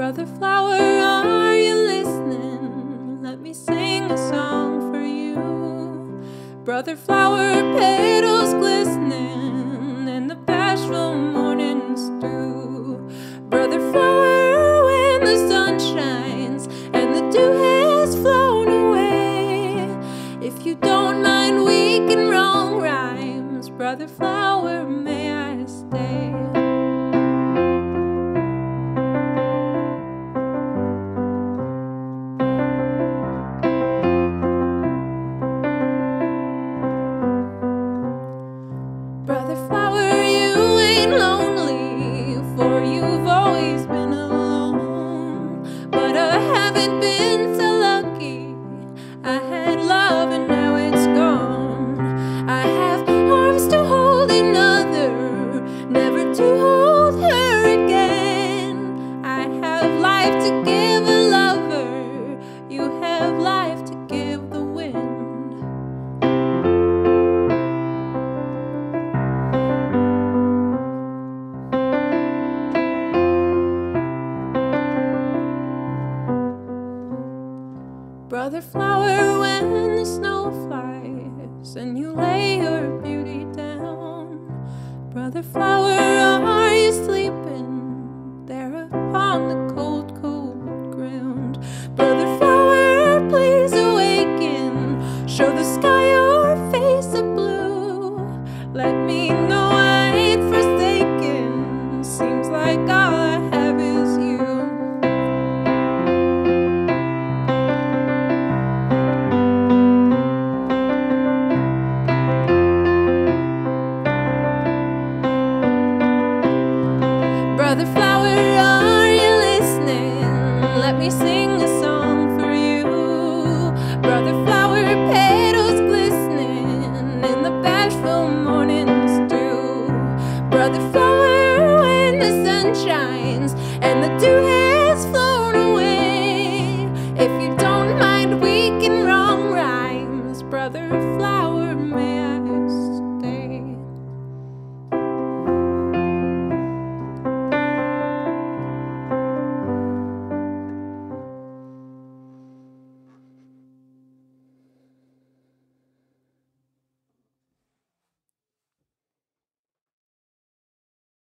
Brother Flower, are you listening? Let me sing a song for you. Brother Flower, petals glistening in the bashful morning's dew. Brother Flower, when the sun shines and the dew has flown away. If you don't mind weak and wrong rhymes, Brother Flower, may I stay? Life to give a lover, you have life to give the wind. Brother flower, when the snow flies and you lay your beauty down. Brother flower, are you sleeping the sky your face of blue. Let me know I ain't forsaken. Seems like all I have is you. Brother Flower, are you listening? Let me sing a song the sun shines and the dew has flown away. If you don't mind we can wrong rhymes, brother flower man.